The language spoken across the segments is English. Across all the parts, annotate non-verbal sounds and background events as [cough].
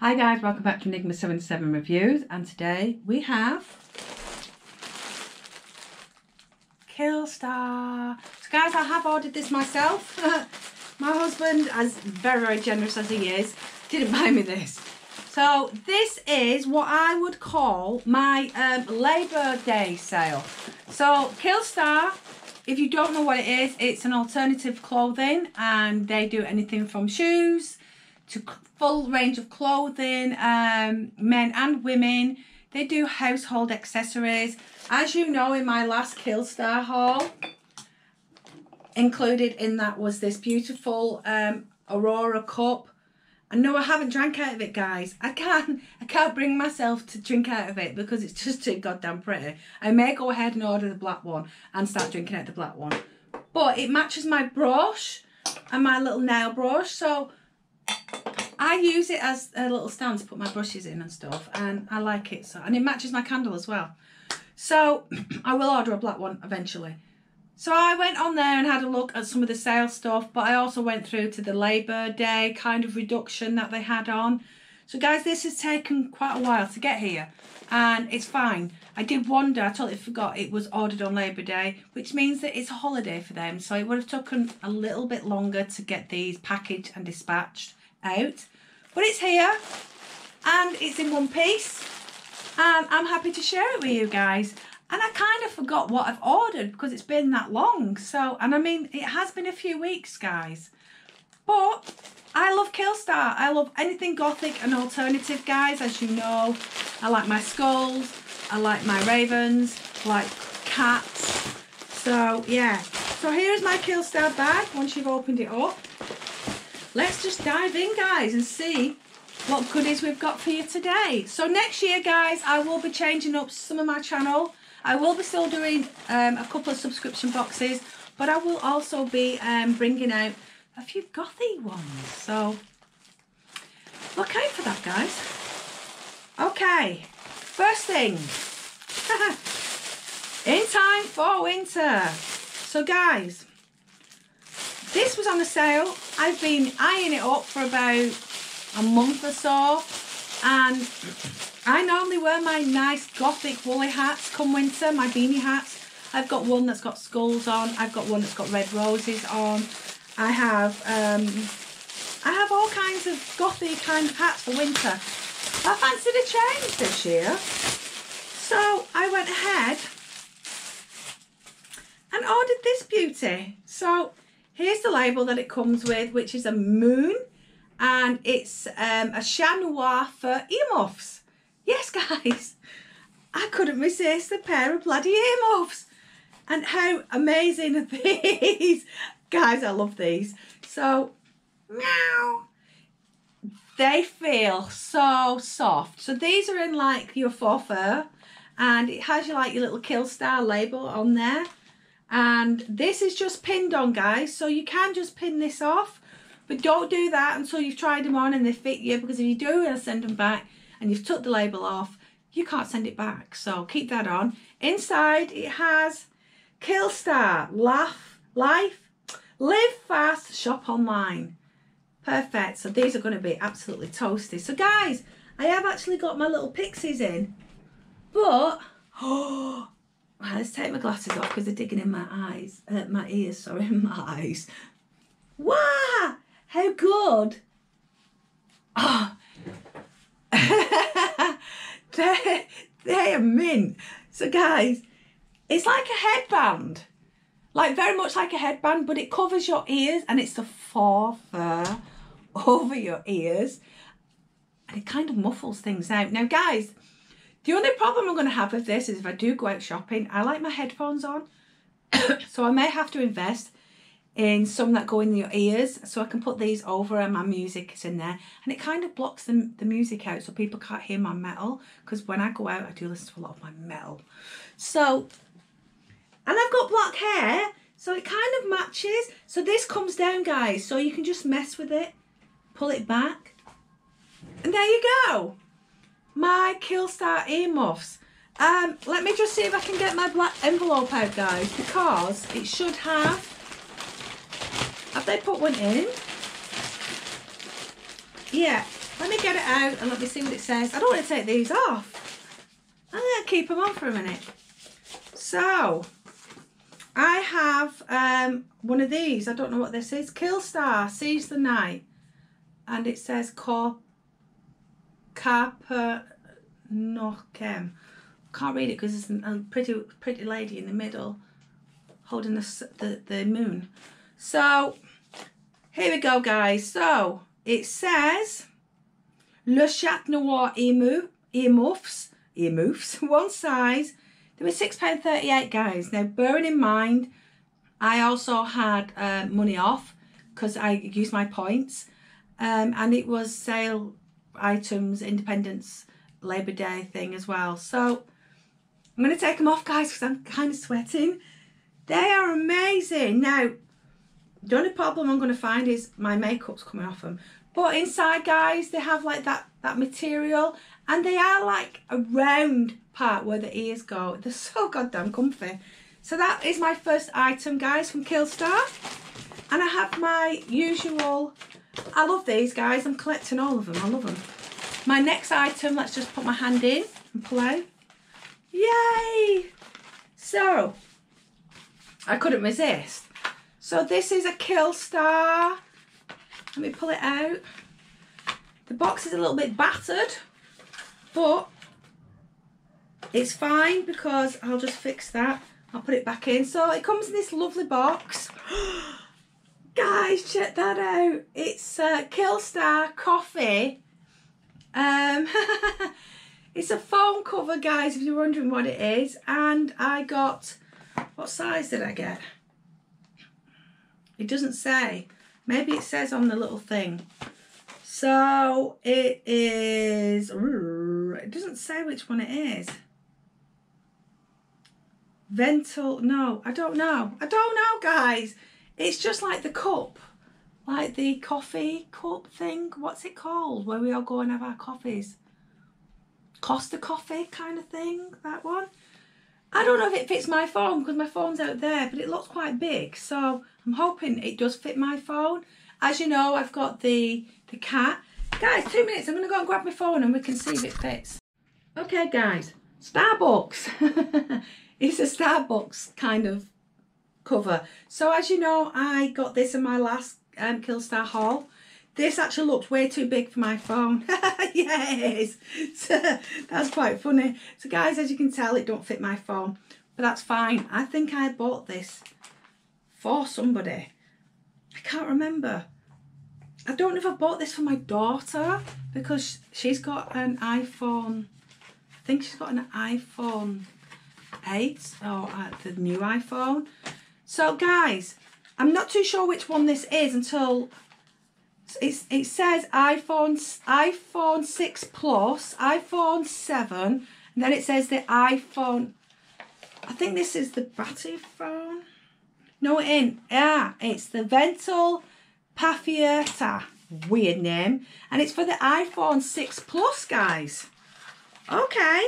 Hi guys, welcome back to Enigma 77 Reviews and today we have Killstar. So guys, I have ordered this myself. [laughs] My husband, as very, very generous as he is, didn't [laughs] buy me this. So this is what I would call my um, Labour Day sale. So Killstar, if you don't know what it is, it's an alternative clothing and they do anything from shoes to full range of clothing, um, men and women. They do household accessories. As you know, in my last Killstar haul, included in that was this beautiful um, Aurora cup. And no, I haven't drank out of it, guys. I can't, I can't bring myself to drink out of it because it's just too goddamn pretty. I may go ahead and order the black one and start drinking out the black one. But it matches my brush and my little nail brush. So I use it as a little stand to put my brushes in and stuff. And I like it. so And it matches my candle as well. So [clears throat] I will order a black one eventually. So I went on there and had a look at some of the sale stuff, but I also went through to the Labour Day kind of reduction that they had on. So guys, this has taken quite a while to get here and it's fine. I did wonder, I totally forgot it was ordered on Labour Day, which means that it's a holiday for them. So it would have taken a little bit longer to get these packaged and dispatched out. But it's here and it's in one piece and I'm happy to share it with you guys. And I kind of forgot what I've ordered because it's been that long. So, and I mean, it has been a few weeks, guys. But I love Killstar. I love anything gothic and alternative, guys. As you know, I like my skulls. I like my ravens. I like cats. So, yeah. So here's my Killstar bag once you've opened it up. Let's just dive in, guys, and see what goodies we've got for you today. So next year, guys, I will be changing up some of my channel. I will be still doing um, a couple of subscription boxes, but I will also be um, bringing out a few gothy ones. So look out for that, guys. Okay, first thing. [laughs] In time for winter. So guys, this was on a sale. I've been eyeing it up for about a month or so and I normally wear my nice gothic woolly hats come winter, my beanie hats. I've got one that's got skulls on. I've got one that's got red roses on. I have um, I have all kinds of gothy kind of hats for winter. I fancied a change this year. So I went ahead and ordered this beauty. So here's the label that it comes with, which is a moon. And it's um, a Chat for earmuffs. Yes, [laughs] guys, I couldn't resist a pair of bloody earmuffs. And how amazing are [laughs] these? guys, I love these. So, meow. They feel so soft. So these are in like your faux fur and it has your like your little Killstar label on there. And this is just pinned on, guys. So you can just pin this off. But don't do that until you've tried them on and they fit you because if you do, I'll send them back and you've took the label off, you can't send it back. So keep that on. Inside it has Killstar, Laugh, Life, Live Fast, Shop Online. Perfect. So these are going to be absolutely toasty. So guys, I have actually got my little pixies in. But, [gasps] oh, let's take my glasses off because they're digging in my eyes. Uh, my ears, sorry, [laughs] my eyes. Wow! How good! Oh, [laughs] they, they are mint. So guys, it's like a headband. Like very much like a headband, but it covers your ears and it's the faux fur over your ears. And it kind of muffles things out. Now guys, the only problem I'm going to have with this is if I do go out shopping, I like my headphones on. [coughs] so I may have to invest in some that go in your ears so I can put these over and my music is in there. And it kind of blocks the, the music out so people can't hear my metal because when I go out I do listen to a lot of my metal. So and I've got black hair so it kind of matches. So this comes down guys so you can just mess with it pull it back and there you go my Killstar earmuffs um let me just see if I can get my black envelope out guys because it should have have they put one in? Yeah. let me get it out and let me see what it says. I don't want to take these off. I'm going to keep them on for a minute. So, I have um, one of these. I don't know what this is. Killstar Seize the Night. And it says Cor Carper. Can't read it because there's a pretty pretty lady in the middle holding the, the, the moon. So, here we go, guys. So, it says Le Chat Noir Emu, earmuffs, earmuffs, [laughs] one size. They were £6.38, guys. Now, bearing in mind, I also had uh, money off because I used my points. Um, and it was sale items, Independence, Labour Day thing as well. So, I'm going to take them off, guys, because I'm kind of sweating. They are amazing. Now, the only problem I'm going to find is my makeup's coming off them. But inside, guys, they have like that, that material and they are like a round part where the ears go. They're so goddamn comfy. So that is my first item, guys, from Killstar. And I have my usual, I love these, guys. I'm collecting all of them. I love them. My next item, let's just put my hand in and out. Yay! So, I couldn't resist. So this is a Killstar. Let me pull it out. The box is a little bit battered, but it's fine because I'll just fix that. I'll put it back in. So it comes in this lovely box. [gasps] Oh, Guys, check that out. It's uh, Killstar Coffee. Um, [laughs] it's a phone cover, guys, if you're wondering what it is. And I got, what size did I get? It doesn't say. Maybe it says on the little thing. So it is, it doesn't say which one it is. Venti, no, I don't know. I don't know, guys. It's just like the cup, like the coffee cup thing. What's it called? Where we all go and have our coffees. Costa coffee kind of thing, that one. I don't know if it fits my phone because my phone's out there, but it looks quite big. So I'm hoping it does fit my phone. As you know, I've got the, the cat. Guys, two minutes. I'm going to go and grab my phone and we can see if it fits. Okay, guys. Starbucks. [laughs] it's a Starbucks kind of cover. So as you know, I got this in my last um, Killstar haul. This actually looked way too big for my phone. [laughs] yes, so [laughs] that's quite funny. So guys, as you can tell, it don't fit my phone, but that's fine. I think I bought this for somebody. I can't remember. I don't know if I bought this for my daughter because she's got an iPhone. I think she's got an iPhone 8 or uh, the new iPhone. So guys, I'm not too sure which one this is until it's, it says iPhone, iPhone 6 Plus, iPhone 7, and then it says the iPhone, I think this is the battery phone. No, it ain't. Yeah, it's the Venti Baphiato. Weird name. And it's for the iPhone 6 Plus, guys. Okay.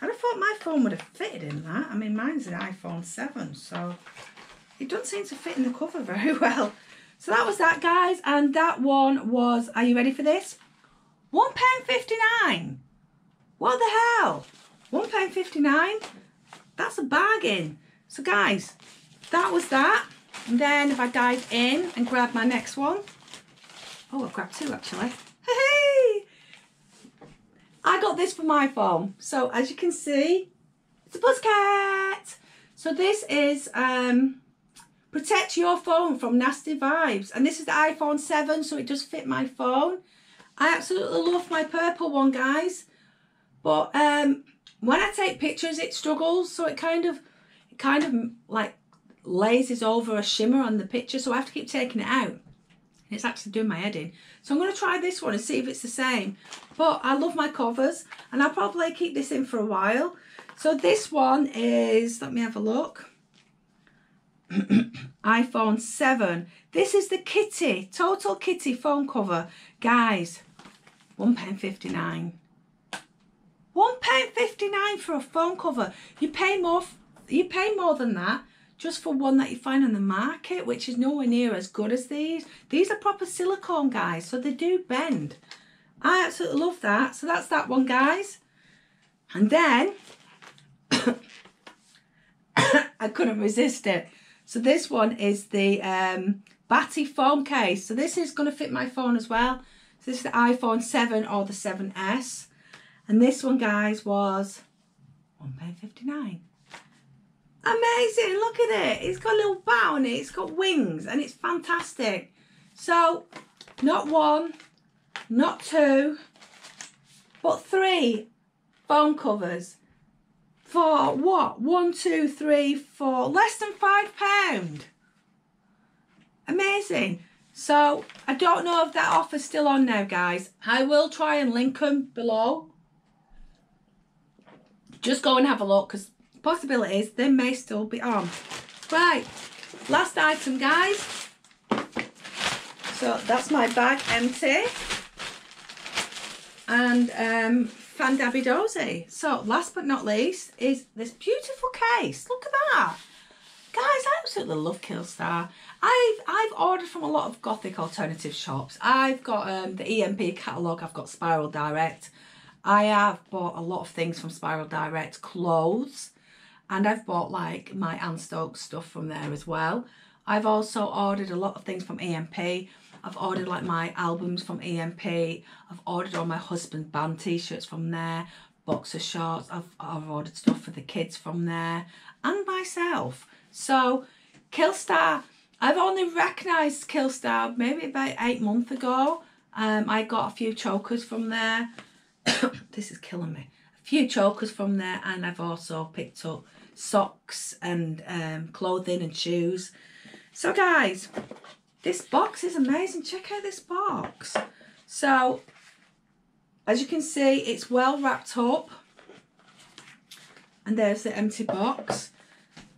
Have thought my phone would have fitted in that. I mean, mine's an iPhone 7, so it doesn't seem to fit in the cover very well. So that was that, guys. And that one was, are you ready for this? £1.59. What the hell? £1.59? That's a bargain. So, guys, that was that. And then if I dive in and grab my next one. Oh, I've grabbed two, actually. Hey! I got this for my phone. So, as you can see, it's a Buzzcat. So, this is... um Protect your phone from nasty vibes. And this is the iPhone 7, so it does fit my phone. I absolutely love my purple one, guys. But um, when I take pictures, it struggles. So it kind of, it kind of like lazes over a shimmer on the picture. So I have to keep taking it out. It's actually doing my head in. So I'm going to try this one and see if it's the same. But I love my covers. And I'll probably keep this in for a while. So this one is, let me have a look. [clears throat] iPhone 7. This is the kitty, total kitty phone cover. Guys, £1.59. £1.59 for a phone cover. You pay more you pay more than that just for one that you find on the market, which is nowhere near as good as these. These are proper silicone, guys, so they do bend. I absolutely love that. So that's that one, guys. And then [coughs] I couldn't resist it. So this one is the um, Batty phone case. So this is going to fit my phone as well. So this is the iPhone 7 or the 7S. And this one, guys, was £1.59. Amazing, look at it. It's got a little bat on it. It's got wings and it's fantastic. So, not one, not two, but three phone covers for what? One, two, three, four, less than five pound. Amazing. So I don't know if that offer's still on now, guys. I will try and link them below. Just go and have a look because possibilities they may still be on. Right, last item, guys. So that's my bag empty. And um, Fandabidozi. So last but not least is this beautiful case. Look at that. Guys, I absolutely love Killstar. I've I've ordered from a lot of gothic alternative shops. I've got um, the EMP catalogue, I've got Spiral Direct. I have bought a lot of things from Spiral Direct, clothes, and I've bought like my Anne Stokes stuff from there as well. I've also ordered a lot of things from EMP. I've ordered like my albums from EMP. I've ordered all my husband's band t-shirts from there, boxer shorts. I've, I've ordered stuff for the kids from there and myself. So Killstar, I've only recognised Killstar maybe about eight months ago. Um, I got a few chokers from there. [coughs] this is killing me. A few chokers from there and I've also picked up socks and um, clothing and shoes. So guys, this box is amazing. Check out this box. So, as you can see, it's well wrapped up. And there's the empty box.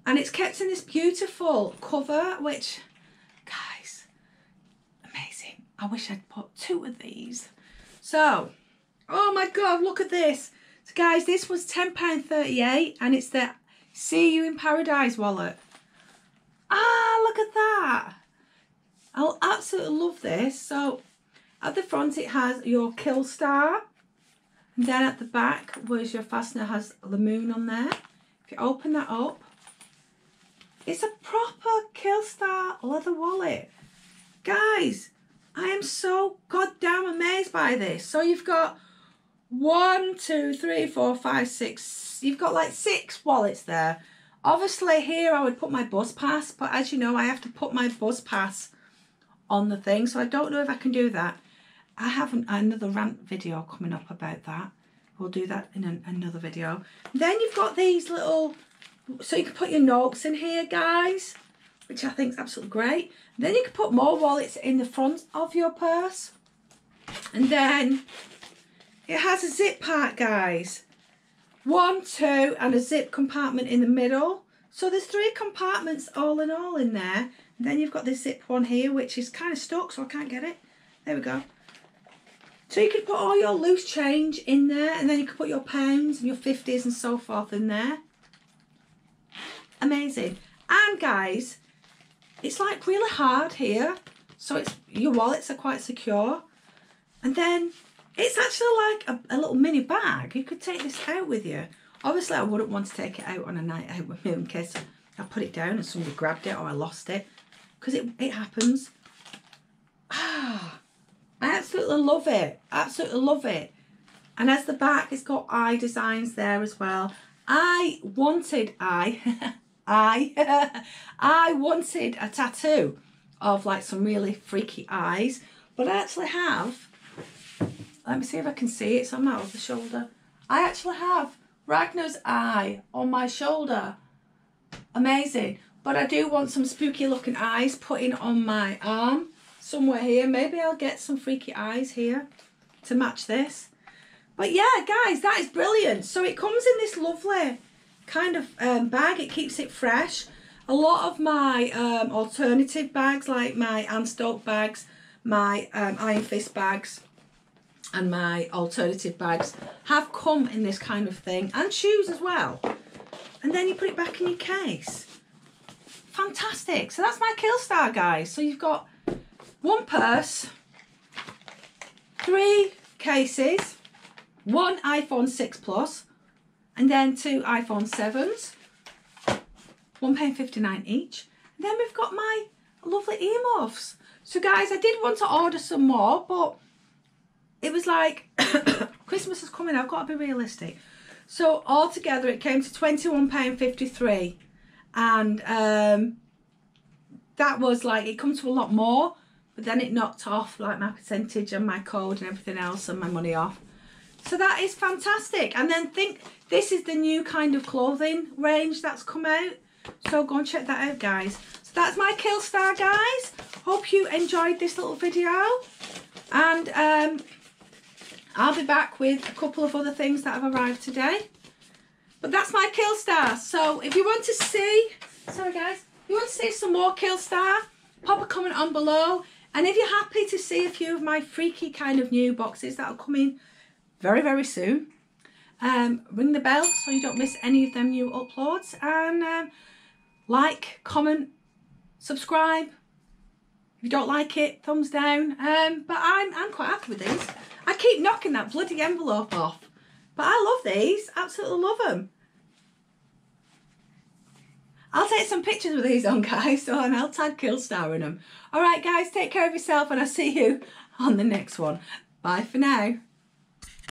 And it's kept in this beautiful cover, which, guys, amazing. I wish I'd put two of these. So, oh my God, look at this. So guys, this was £10.38 and it's the See You in Paradise wallet. Ah, look at that. I'll absolutely love this. So at the front it has your Killstar. And then at the back, where's your fastener, has the moon on there. If you open that up, it's a proper Killstar leather wallet. Guys, I am so goddamn amazed by this. So you've got one, two, three, four, five, six. You've got like six wallets there. Obviously here I would put my bus pass, but as you know, I have to put my bus pass on the thing. So I don't know if I can do that. I have an, another rant video coming up about that. We'll do that in an, another video. Then you've got these little so you can put your notes in here, guys, which I think is absolutely great. Then you can put more wallets in the front of your purse. And then it has a zip part, guys. One, two, and a zip compartment in the middle. So there's three compartments all in all in there. And then you've got this zip one here, which is kind of stuck, so I can't get it. There we go. So you could put all your loose change in there, and then you could put your pounds and your 50s and so forth in there amazing. And guys, it's like really hard here. So it's your wallets are quite secure. And then it's actually like a, a little mini bag. You could take this out with you. Obviously, I wouldn't want to take it out on a night out with me in case I put it down and somebody grabbed it or I lost it. Because it, it happens. Ah, I absolutely love it. Absolutely love it. And as the back, it's got eye designs there as well. I wanted eye. I [laughs] [laughs] I wanted a tattoo of like some really freaky eyes, but I actually have. Let me see if I can see it. It's on other shoulder. I actually have Ragnar's eye on my shoulder. Amazing. But I do want some spooky looking eyes putting on my arm somewhere here. Maybe I'll get some freaky eyes here to match this. But yeah, guys, that is brilliant. So it comes in this lovely kind of um, bag. It keeps it fresh. A lot of my um, alternative bags, like my Anne Stoke bags, my um, Iron Fist bags, and my alternative bags, have come in this kind of thing, and shoes as well. And then you put it back in your case. Fantastic. So that's my Killstar, guys. So you've got one purse, three cases, one iPhone 6 Plus, and then two iPhone 7s, one pound 59 each. And then we've got my lovely earmuffs. So guys, I did want to order some more, but it was like [coughs] Christmas is coming. I've got to be realistic. So altogether, it came to £21.53. And um, that was like, it comes to a lot more. But then it knocked off like my percentage and my code and everything else and my money off. So that is fantastic. And then think, this is the new kind of clothing range that's come out. So go and check that out, guys. So that's my Killstar guys. Hope you enjoyed this little video. And um, I'll be back with a couple of other things that have arrived today. But that's my Killstar. So if you want to see, sorry guys, if you want to see some more Killstar, pop a comment on below. And if you're happy to see a few of my freaky kind of new boxes that'll come in very, very soon, um, ring the bell so you don't miss any of them new uploads. And um, like, comment, subscribe. If you don't like it, thumbs down. Um, but I'm, I'm quite happy with these. I keep knocking that bloody envelope off. But I love these. Absolutely love them. I'll take some pictures with these on, [laughs] guys, so and I'll tag Killstar in them. All right, guys, take care of yourself, and I'll see you on the next one. Bye for now.